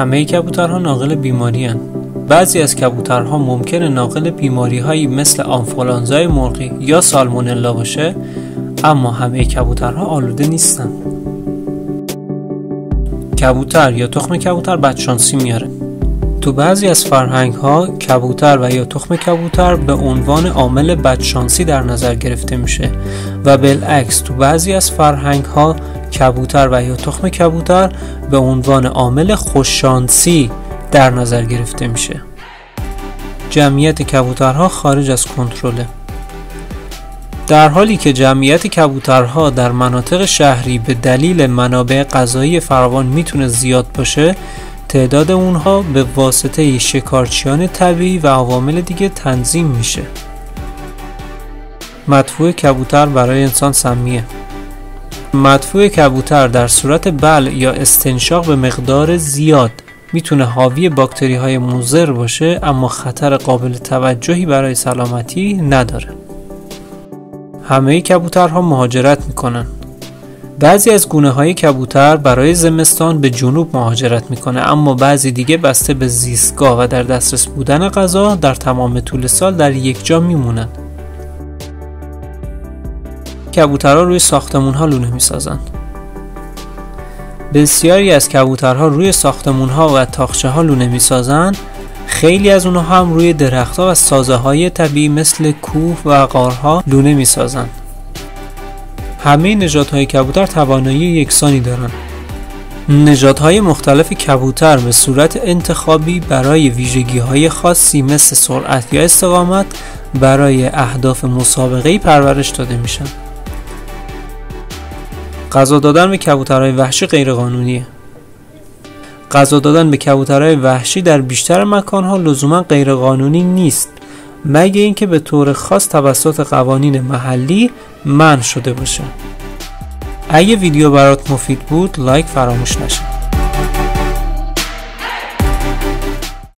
همه کبوترها ناقل بیماری هن. بعضی از کبوترها ممکنه ناقل بیماری هایی مثل آنفولانزای مرغی یا سالمونلا باشه اما همه کبوترها آلوده نیستن کبوتر یا تخم کبوتر بدشانسی میاره تو بعضی از فرهنگ ها کبوتر و یا تخم کبوتر به عنوان عامل بدشانسی در نظر گرفته میشه و بالعکس تو بعضی از فرهنگ ها کبوتر و یا تخم کبوتر به عنوان عامل خوششانسی در نظر گرفته میشه. جمعیت کبوترها خارج از کنترله. در حالی که جمعیت کبوترها در مناطق شهری به دلیل منابع غذایی فراوان می‌تونه زیاد باشه تعداد اونها به واسطه شکارچیان طبیعی و عوامل دیگه تنظیم میشه. مدفوع کبوتر برای انسان سمیه. مدفوع کبوتر در صورت بل یا استنشاق به مقدار زیاد می‌تونه حاوی باکتری های موزر باشه اما خطر قابل توجهی برای سلامتی نداره. همه کبوترها مهاجرت می‌کنن. بعضی از گونه های کبوتر برای زمستان به جنوب مهاجرت می‌کنه اما بعضی دیگه بسته به زیستگاه و در دسترس بودن غذا در تمام طول سال در یک جا میمونن. کبوترها روی ساختمون ها لونه می‌سازن بسیاری از کبوترها روی ساختمون ها و تاخچه ها لونه می‌سازن خیلی از اونها هم روی درختها و سازه های طبیعی مثل کوه و غارها لونه می‌سازن همه نجات های کبوتر توانایی یکسانی دارند. نجات های مختلف کبوتر به صورت انتخابی برای ویژگی های خاصی مثل سرعت یا استقامت برای اهداف مسابقه پرورش داده میشن. غذا دادن به کبوترهای وحشی غیرقانونیه. غذا دادن به کبوترهای وحشی در بیشتر مکانها لزوما غیرقانونی نیست مگه اینکه به طور خاص توسط قوانین محلی منع شده باشه اگه ویدیو برات مفید بود لایک فراموش نشه